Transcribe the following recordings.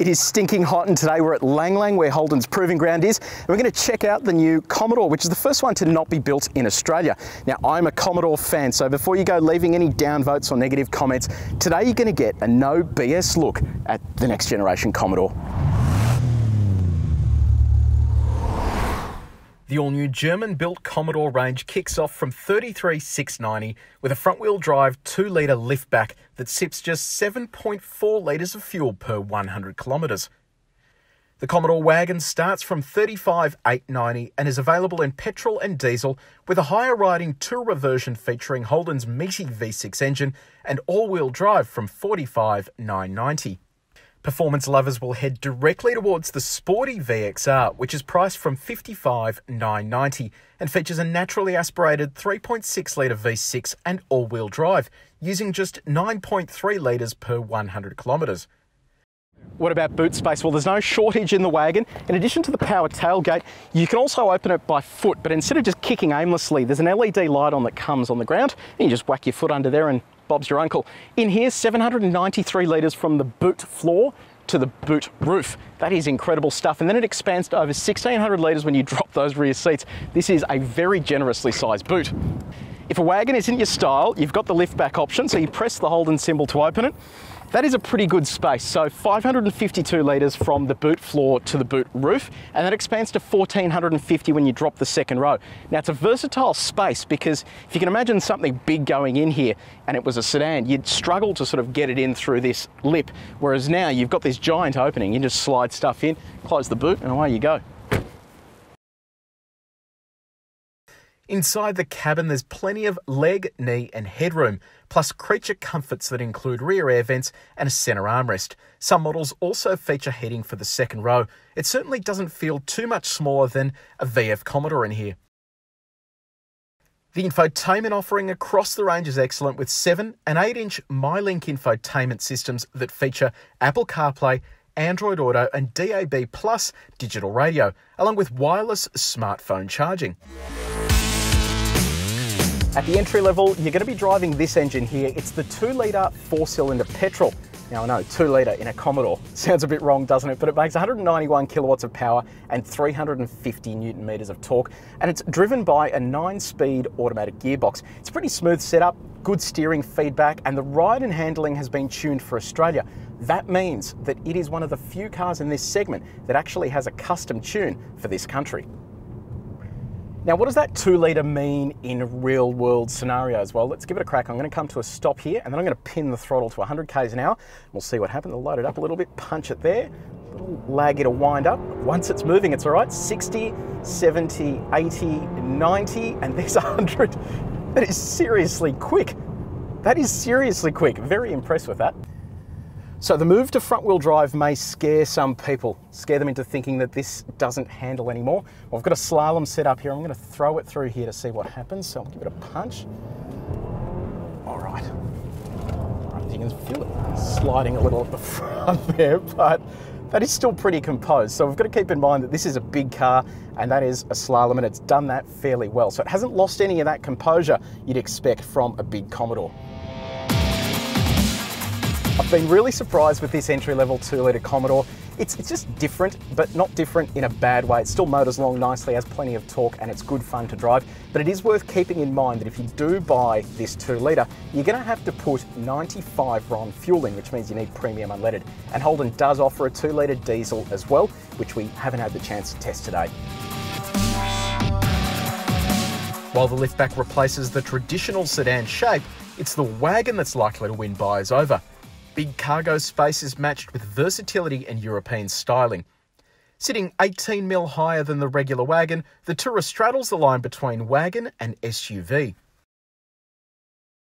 It is stinking hot, and today we're at Lang Lang, where Holden's Proving Ground is. And we're going to check out the new Commodore, which is the first one to not be built in Australia. Now, I'm a Commodore fan, so before you go leaving any downvotes or negative comments, today you're going to get a no BS look at the next generation Commodore. The all-new German-built Commodore range kicks off from 33,690 with a front-wheel drive 2-litre liftback that sips just 7.4 litres of fuel per 100 kilometres. The Commodore wagon starts from 35,890 and is available in petrol and diesel with a higher riding Tourer version featuring Holden's meaty V6 engine and all-wheel drive from 45,990. Performance lovers will head directly towards the sporty VXR, which is priced from $55,990 and features a naturally aspirated 3.6 litre V6 and all wheel drive, using just 9.3 litres per 100 kilometres. What about boot space? Well, there's no shortage in the wagon. In addition to the power tailgate, you can also open it by foot, but instead of just kicking aimlessly, there's an LED light on that comes on the ground, and you just whack your foot under there and Bob's your uncle. In here, 793 litres from the boot floor to the boot roof. That is incredible stuff. And then it expands to over 1600 litres when you drop those rear seats. This is a very generously sized boot. If a wagon isn't your style, you've got the lift back option, so you press the Holden symbol to open it. That is a pretty good space. So 552 litres from the boot floor to the boot roof, and that expands to 1450 when you drop the second row. Now it's a versatile space because if you can imagine something big going in here and it was a sedan, you'd struggle to sort of get it in through this lip. Whereas now you've got this giant opening, you just slide stuff in, close the boot, and away you go. Inside the cabin, there's plenty of leg, knee, and headroom, plus creature comforts that include rear air vents and a centre armrest. Some models also feature heating for the second row. It certainly doesn't feel too much smaller than a VF Commodore in here. The infotainment offering across the range is excellent with 7 and 8 inch MyLink infotainment systems that feature Apple CarPlay, Android Auto, and DAB Plus digital radio, along with wireless smartphone charging. At the entry level, you're going to be driving this engine here. It's the 2 litre 4 cylinder petrol. Now I know, 2 litre in a Commodore. Sounds a bit wrong, doesn't it? But it makes 191 kilowatts of power and 350 newton meters of torque. And it's driven by a 9-speed automatic gearbox. It's a pretty smooth setup, good steering feedback, and the ride and handling has been tuned for Australia. That means that it is one of the few cars in this segment that actually has a custom tune for this country. Now, what does that two litre mean in real world scenarios? Well, let's give it a crack. I'm going to come to a stop here and then I'm going to pin the throttle to 100 k's an hour. We'll see what happens. I'll load it up a little bit, punch it there, a little lag it'll wind up. Once it's moving, it's all right. 60, 70, 80, 90, and there's 100. That is seriously quick. That is seriously quick. Very impressed with that. So the move to front wheel drive may scare some people, scare them into thinking that this doesn't handle anymore. Well, I've got a slalom set up here. I'm gonna throw it through here to see what happens. So I'll give it a punch. All right. All right, you can feel it sliding a little at the front there, but that is still pretty composed. So we've got to keep in mind that this is a big car and that is a slalom and it's done that fairly well. So it hasn't lost any of that composure you'd expect from a big Commodore. I've been really surprised with this entry-level 2-litre Commodore. It's, it's just different, but not different in a bad way. It still motors along nicely, has plenty of torque, and it's good fun to drive. But it is worth keeping in mind that if you do buy this 2-litre, you're going to have to put 95 RON fuel in, which means you need premium unleaded. And Holden does offer a 2-litre diesel as well, which we haven't had the chance to test today. While the liftback replaces the traditional sedan shape, it's the wagon that's likely to win buyers over. Big cargo space is matched with versatility and European styling. Sitting 18 mil higher than the regular wagon, the Tourer straddles the line between wagon and SUV.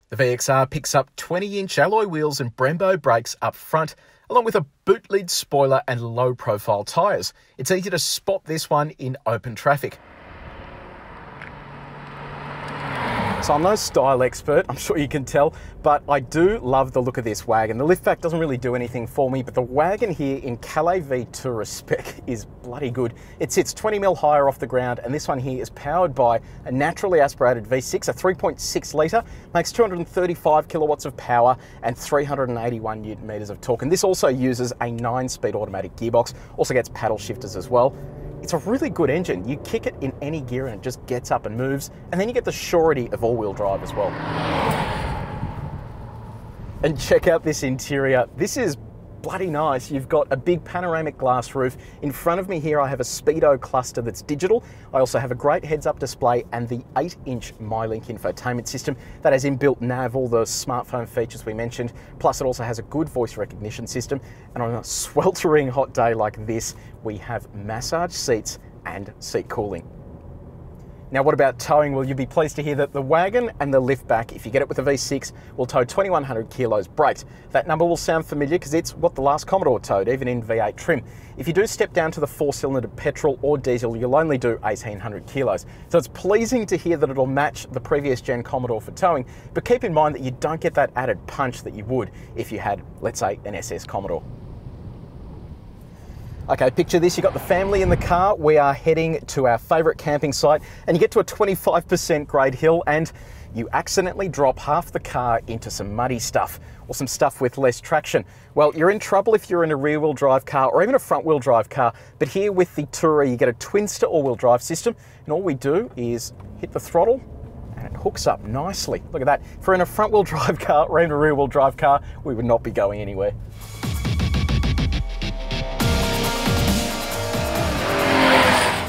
The VXR picks up 20 inch alloy wheels and Brembo brakes up front, along with a boot lid spoiler and low profile tyres. It's easy to spot this one in open traffic. So I'm no style expert, I'm sure you can tell, but I do love the look of this wagon. The liftback doesn't really do anything for me, but the wagon here in Calais V Tourist spec is bloody good. It sits 20 mil higher off the ground, and this one here is powered by a naturally aspirated V6, a 3.6 litre, makes 235 kilowatts of power and 381 newton meters of torque. And this also uses a nine speed automatic gearbox, also gets paddle shifters as well. It's a really good engine. You kick it in any gear and it just gets up and moves. And then you get the surety of all-wheel drive as well. And check out this interior. This is bloody nice. You've got a big panoramic glass roof. In front of me here, I have a Speedo cluster that's digital. I also have a great heads-up display and the 8-inch MyLink infotainment system that has inbuilt nav, all the smartphone features we mentioned. Plus, it also has a good voice recognition system. And on a sweltering hot day like this, we have massage seats and seat cooling. Now, what about towing? Well, you'll be pleased to hear that the wagon and the liftback, if you get it with a V6, will tow 2100 kilos braked. That number will sound familiar because it's what the last Commodore towed, even in V8 trim. If you do step down to the four cylinder petrol or diesel, you'll only do 1800 kilos. So it's pleasing to hear that it'll match the previous gen Commodore for towing, but keep in mind that you don't get that added punch that you would if you had, let's say, an SS Commodore. Okay, picture this, you've got the family in the car, we are heading to our favourite camping site and you get to a 25% grade hill and you accidentally drop half the car into some muddy stuff or some stuff with less traction. Well, you're in trouble if you're in a rear wheel drive car or even a front wheel drive car, but here with the Tourer you get a Twinster all wheel drive system and all we do is hit the throttle and it hooks up nicely. Look at that. If we're in a front wheel drive car or in a rear wheel drive car, we would not be going anywhere.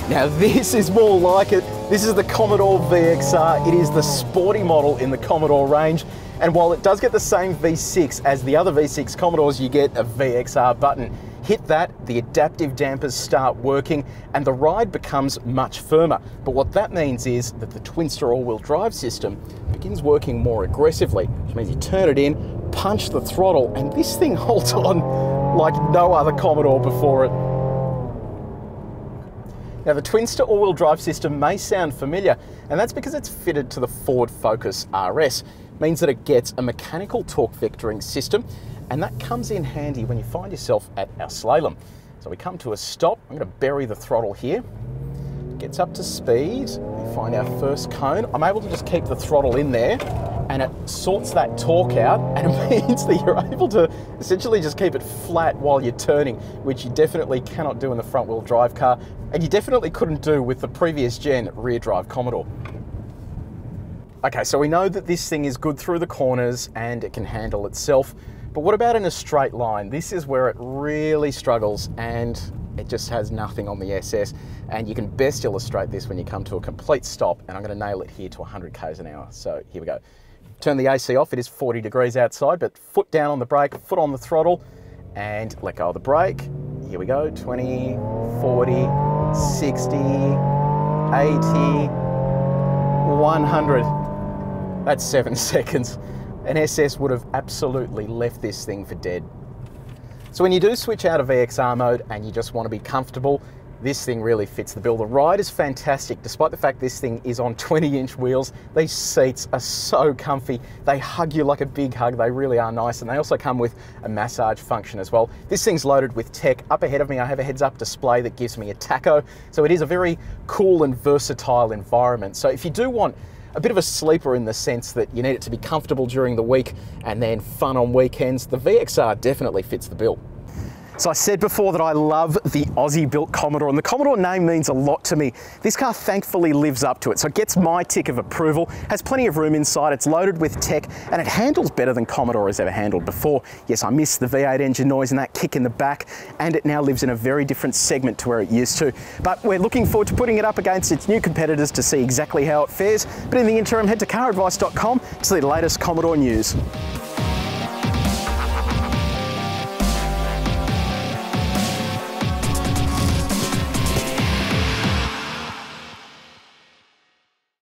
Now this is more like it. This is the Commodore VXR. It is the sporty model in the Commodore range. And while it does get the same V6 as the other V6 Commodores, you get a VXR button. Hit that, the adaptive dampers start working, and the ride becomes much firmer. But what that means is that the Twinster all-wheel drive system begins working more aggressively, which means you turn it in, punch the throttle, and this thing holds on like no other Commodore before it. Now the Twinster all-wheel drive system may sound familiar, and that's because it's fitted to the Ford Focus RS. It means that it gets a mechanical torque vectoring system, and that comes in handy when you find yourself at our slalom. So we come to a stop, I'm gonna bury the throttle here, gets up to speed, we find our first cone. I'm able to just keep the throttle in there and it sorts that torque out and it means that you're able to essentially just keep it flat while you're turning, which you definitely cannot do in the front wheel drive car and you definitely couldn't do with the previous gen rear drive Commodore. Okay, so we know that this thing is good through the corners and it can handle itself, but what about in a straight line? This is where it really struggles and it just has nothing on the SS. And you can best illustrate this when you come to a complete stop and I'm gonna nail it here to 100 Ks an hour. So here we go. Turn the AC off, it is 40 degrees outside, but foot down on the brake, foot on the throttle, and let go of the brake. Here we go, 20, 40, 60, 80, 100. That's seven seconds. An SS would have absolutely left this thing for dead. So when you do switch out of VXR mode and you just want to be comfortable, this thing really fits the bill. The ride is fantastic, despite the fact this thing is on 20 inch wheels. These seats are so comfy. They hug you like a big hug. They really are nice. And they also come with a massage function as well. This thing's loaded with tech. Up ahead of me, I have a heads up display that gives me a tacho. So it is a very cool and versatile environment. So if you do want a bit of a sleeper in the sense that you need it to be comfortable during the week and then fun on weekends, the VXR definitely fits the bill. So I said before that I love the Aussie built Commodore and the Commodore name means a lot to me. This car thankfully lives up to it. So it gets my tick of approval, has plenty of room inside, it's loaded with tech and it handles better than Commodore has ever handled before. Yes, I miss the V8 engine noise and that kick in the back and it now lives in a very different segment to where it used to. But we're looking forward to putting it up against its new competitors to see exactly how it fares. But in the interim, head to caradvice.com to see the latest Commodore news.